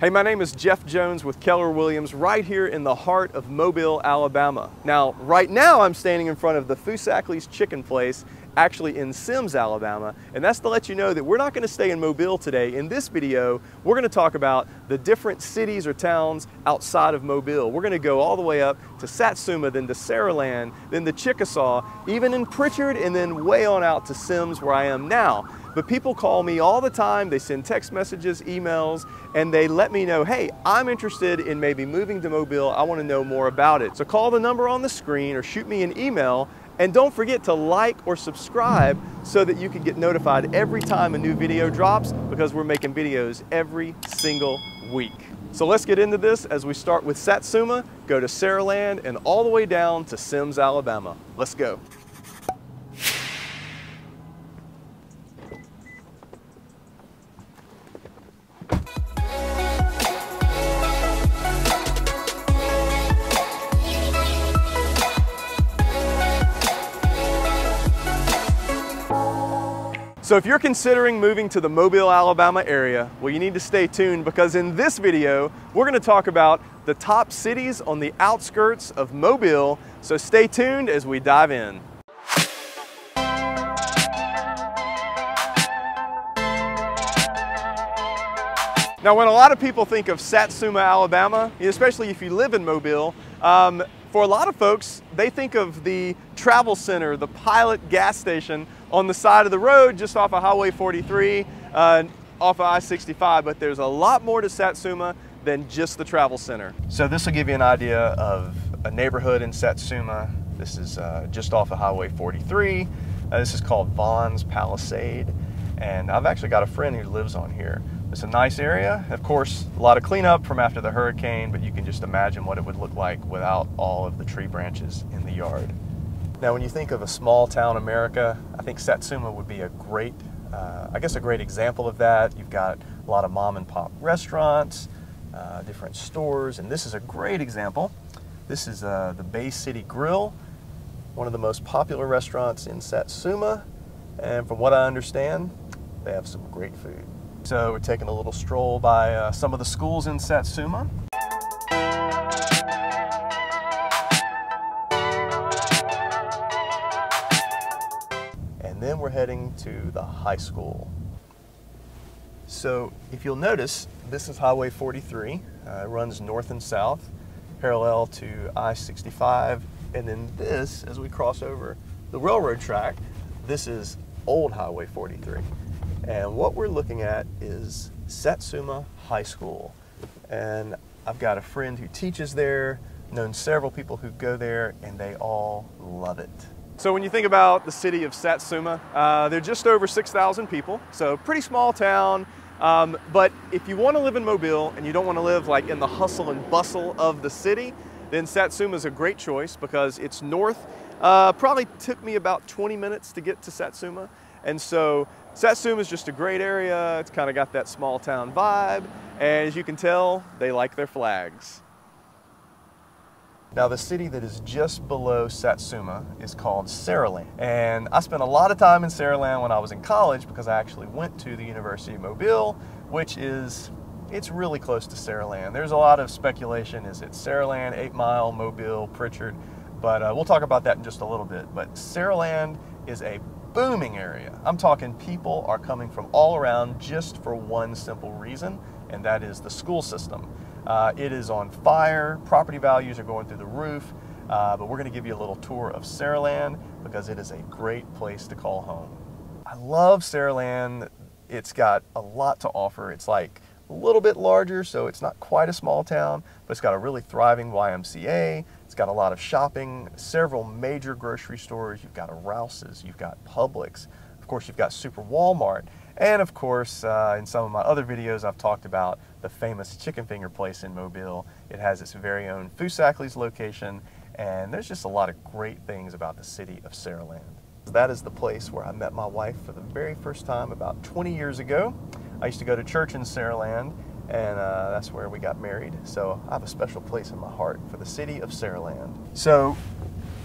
Hey, my name is Jeff Jones with Keller Williams right here in the heart of Mobile, Alabama. Now, right now I'm standing in front of the Foosackly's Chicken Place actually in Semmes, Alabama, and that's to let you know that we're not going to stay in Mobile today. In this video, we're going to talk about the different cities or towns outside of Mobile. We're going to go all the way up to Satsuma, then to Saraland, then to Chickasaw, even in Prichard, and then way on out to Semmes where I am now. But people call me all the time, they send text messages, emails, and they let me know, hey, I'm interested in maybe moving to Mobile, I wanna know more about it. So call the number on the screen or shoot me an email and don't forget to like or subscribe so that you can get notified every time a new video drops because we're making videos every single week. So let's get into this as we start with Satsuma, go to Saraland, and all the way down to Semmes, Alabama. Let's go. So if you're considering moving to the Mobile, Alabama area, well, you need to stay tuned because in this video, we're gonna talk about the top cities on the outskirts of Mobile. So stay tuned as we dive in. Now, when a lot of people think of Satsuma, Alabama, especially if you live in Mobile, um, for a lot of folks, they think of the travel center, the pilot gas station on the side of the road just off of Highway 43, uh, off of I-65, but there's a lot more to Satsuma than just the travel center. So this will give you an idea of a neighborhood in Satsuma. This is uh, just off of Highway 43. Uh, this is called Vaughn's Palisade, and I've actually got a friend who lives on here. It's a nice area. Of course, a lot of cleanup from after the hurricane, but you can just imagine what it would look like without all of the tree branches in the yard. Now, when you think of a small town America, I think Satsuma would be a great, uh, I guess a great example of that. You've got a lot of mom and pop restaurants, uh, different stores, and this is a great example. This is uh, the Bay City Grill, one of the most popular restaurants in Satsuma, and from what I understand, they have some great food. So we're taking a little stroll by uh, some of the schools in Satsuma. And then we're heading to the high school. So if you'll notice, this is Highway 43. Uh, it runs north and south, parallel to I-65. And then this, as we cross over the railroad track, this is old Highway 43. And what we're looking at is Satsuma High School. And I've got a friend who teaches there, known several people who go there, and they all love it. So when you think about the city of Satsuma, uh, they're just over 6,000 people, so pretty small town. Um, but if you want to live in Mobile and you don't want to live like in the hustle and bustle of the city, then Satsuma is a great choice because it's north. Uh, probably took me about 20 minutes to get to Satsuma. And so Satsuma is just a great area. It's kind of got that small town vibe. And as you can tell, they like their flags. Now the city that is just below Satsuma is called Saraland. And I spent a lot of time in Saraland when I was in college because I actually went to the University of Mobile, which is, it's really close to Saraland. There's a lot of speculation, is it Saraland, 8 Mile, Mobile, Prichard, but uh, we'll talk about that in just a little bit. But Saraland is a booming area. I'm talking people are coming from all around just for one simple reason, and that is the school system. Uh, it is on fire, property values are going through the roof, uh, but we're going to give you a little tour of Saraland because it is a great place to call home. I love Saraland. It's got a lot to offer. It's like a little bit larger, so it's not quite a small town, but it's got a really thriving YMCA. Got a lot of shopping, several major grocery stores. You've got a Rouse's, you've got Publix, of course, you've got Super Walmart, and of course, uh, in some of my other videos, I've talked about the famous chicken finger place in Mobile. It has its very own Foosackly's location, and there's just a lot of great things about the city of Saraland. That is the place where I met my wife for the very first time about 20 years ago. I used to go to church in Saraland, and uh, that's where we got married. So I have a special place in my heart for the city of Saraland. So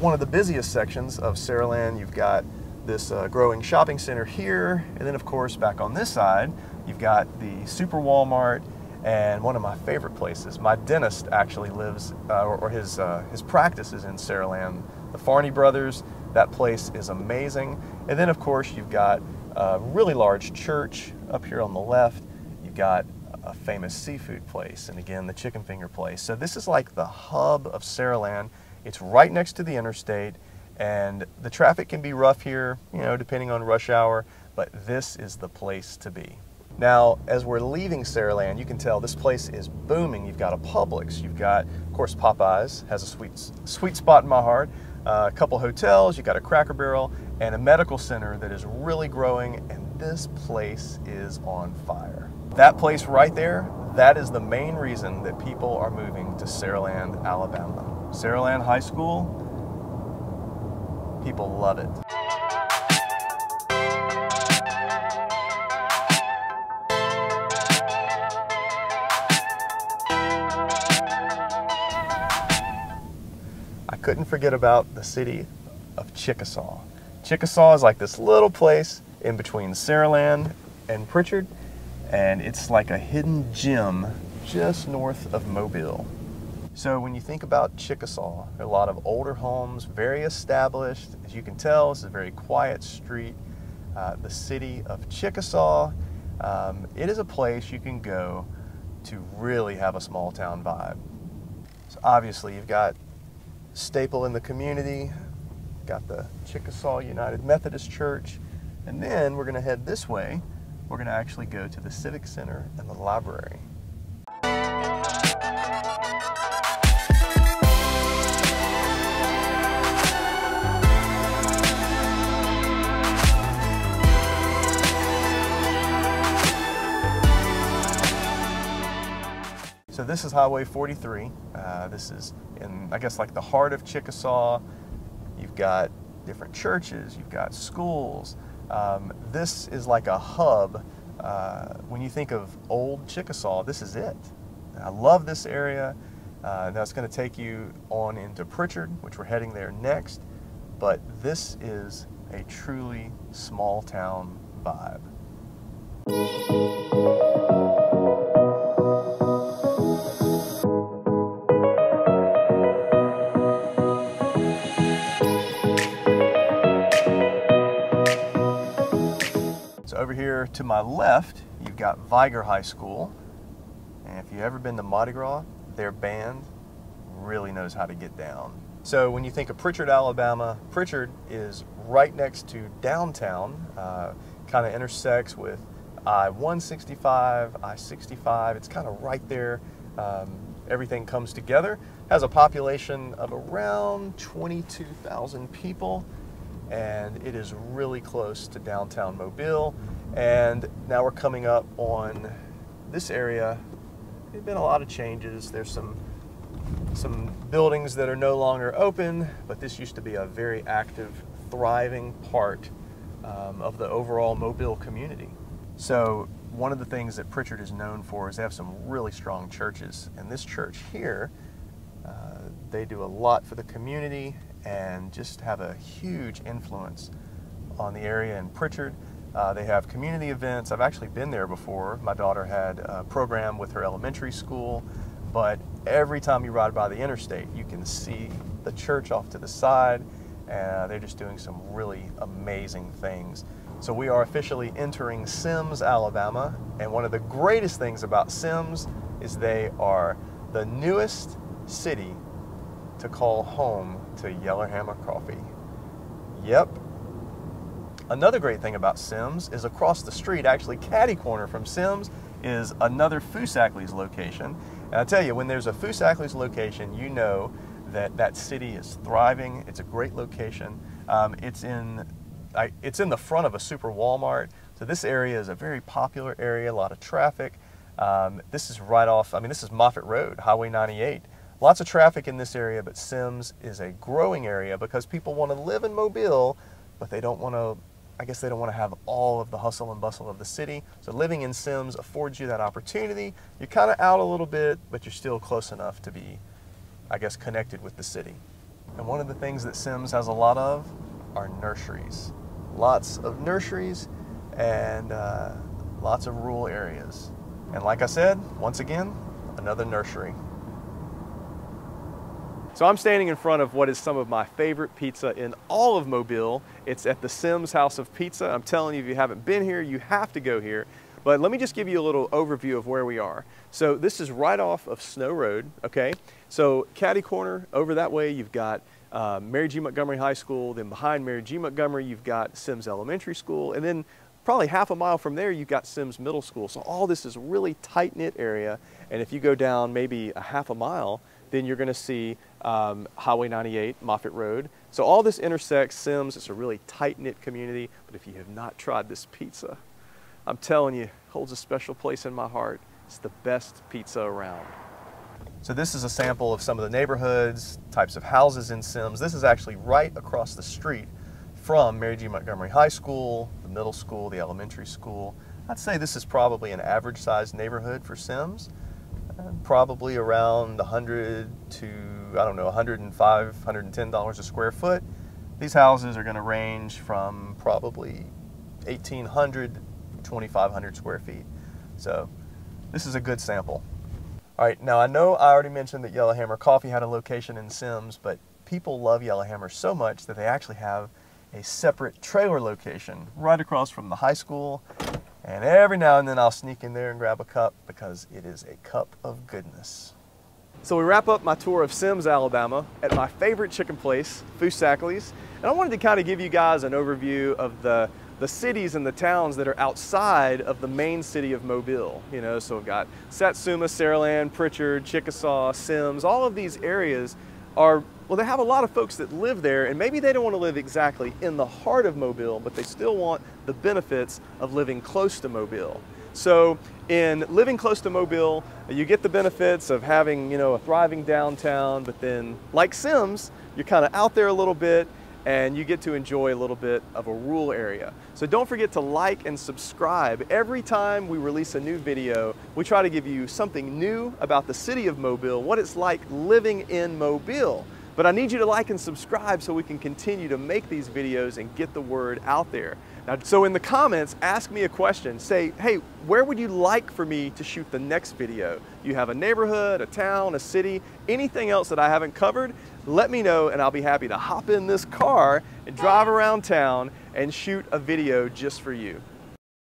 one of the busiest sections of Saraland, you've got this uh, growing shopping center here, and then of course back on this side, you've got the Super Walmart, and one of my favorite places. My dentist actually lives, uh, or, or, his uh, his practice is in Saraland. The Farney brothers. That place is amazing. And then, of course, you've got a really large church up here on the left. You've got a famous seafood place, and again, the chicken finger place. So this is like the hub of Saraland. It's right next to the interstate, and the traffic can be rough here, you know, depending on rush hour, but this is the place to be. Now, as we're leaving Saraland, you can tell this place is booming. You've got a Publix, you've got, of course, Popeyes has a sweet, sweet spot in my heart. Uh, a couple hotels, you've got a Cracker Barrel, and a medical center that is really growing, and this place is on fire. That place right there, that is the main reason that people are moving to Saraland, Alabama. Saraland High School, people love it. I couldn't forget about the city of Chickasaw. Chickasaw is like this little place in between Saraland and Prichard, and it's like a hidden gem just north of Mobile. So when you think about Chickasaw, a lot of older homes, very established. As you can tell, it's a very quiet street. Uh, the city of Chickasaw, um, it is a place you can go to really have a small town vibe. So obviously you've got staple in the community, got the Chickasaw United Methodist Church, and then we're going to head this way. We're going to actually go to the Civic Center and the library. So this is Highway 43. Uh, this is in, I guess, like the heart of Chickasaw. You've got different churches, you've got schools. Um, this is like a hub. Uh, when you think of old Chickasaw, this is it. I love this area. Uh, that's going to take you on into Prichard, which we're heading there next. But this is a truly small town vibe. To my left, you've got Vigor High School. And if you've ever been to Mardi Gras, their band really knows how to get down. So when you think of Prichard, Alabama, Prichard is right next to downtown, uh, kind of intersects with I-165, I-65. It's kind of right there. Um, everything comes together. Has a population of around 22,000 people and it is really close to downtown Mobile. And now we're coming up on this area. There's been a lot of changes. There's some some buildings that are no longer open, but this used to be a very active, thriving part um, of the overall Mobile community. So one of the things that Prichard is known for is they have some really strong churches. And this church here, uh, they do a lot for the community and just have a huge influence on the area in Prichard. Uh, they have community events. I've actually been there before. My daughter had a program with her elementary school, but every time you ride by the interstate, you can see the church off to the side, and they're just doing some really amazing things. So we are officially entering Semmes, Alabama, and one of the greatest things about Semmes is they are the newest city to call home to Yellowhammer Coffee. Yep. Another great thing about Semmes is across the street, actually caddy corner from Semmes, is another Foosackly's location. And I tell you, when there's a Foosackly's location, you know that that city is thriving. It's a great location. Um, it's in I, it's in the front of a super Walmart. So this area is a very popular area, a lot of traffic. Um, this is right off, I mean, this is Moffett Road, Highway 98. Lots of traffic in this area, but Semmes is a growing area because people want to live in Mobile, but they don't want to, I guess they don't want to have all of the hustle and bustle of the city. So living in Semmes affords you that opportunity. You're kind of out a little bit, but you're still close enough to be, I guess, connected with the city. And one of the things that Semmes has a lot of are nurseries. Lots of nurseries and uh, lots of rural areas. And like I said, once again, another nursery. So I'm standing in front of what is some of my favorite pizza in all of Mobile. It's at the Semmes House of Pizza. I'm telling you, if you haven't been here, you have to go here. But let me just give you a little overview of where we are. So this is right off of Snow Road, okay? So caddy corner, over that way, you've got uh, Mary G. Montgomery High School. Then behind Mary G. Montgomery, you've got Semmes Elementary School. And then probably half a mile from there, you've got Semmes Middle School. So all this is a really tight-knit area. And if you go down maybe a half a mile, then you're going to see um, Highway 98, Moffett Road. So all this intersects Semmes. It's a really tight-knit community. But if you have not tried this pizza, I'm telling you, holds a special place in my heart. It's the best pizza around. So this is a sample of some of the neighborhoods, types of houses in Semmes. This is actually right across the street from Mary G. Montgomery High School, the middle school, the elementary school. I'd say this is probably an average sized neighborhood for Semmes probably around 100 to I don't know 105 110 dollars a square foot. These houses are going to range from probably 1800 to 2500 square feet. So this is a good sample. All right now I know I already mentioned that Yellowhammer Coffee had a location in Semmes but people love Yellowhammer so much that they actually have a separate trailer location right across from the high school. And every now and then I'll sneak in there and grab a cup because it is a cup of goodness. So we wrap up my tour of Semmes, Alabama at my favorite chicken place, Foosackly's. And I wanted to kind of give you guys an overview of the, the cities and the towns that are outside of the main city of Mobile. You know, so we've got Satsuma, Saraland, Prichard, Chickasaw, Semmes, all of these areas are, well, they have a lot of folks that live there and maybe they don't want to live exactly in the heart of Mobile, but they still want the benefits of living close to Mobile. So in living close to Mobile, you get the benefits of having, you know, a thriving downtown, but then like Semmes, you're kind of out there a little bit and you get to enjoy a little bit of a rural area. So don't forget to like and subscribe. Every time we release a new video, we try to give you something new about the city of Mobile, what it's like living in Mobile. But I need you to like and subscribe so we can continue to make these videos and get the word out there. So in the comments, ask me a question. Say, hey, where would you like for me to shoot the next video? You have a neighborhood, a town, a city, anything else that I haven't covered? Let me know and I'll be happy to hop in this car and drive around town and shoot a video just for you.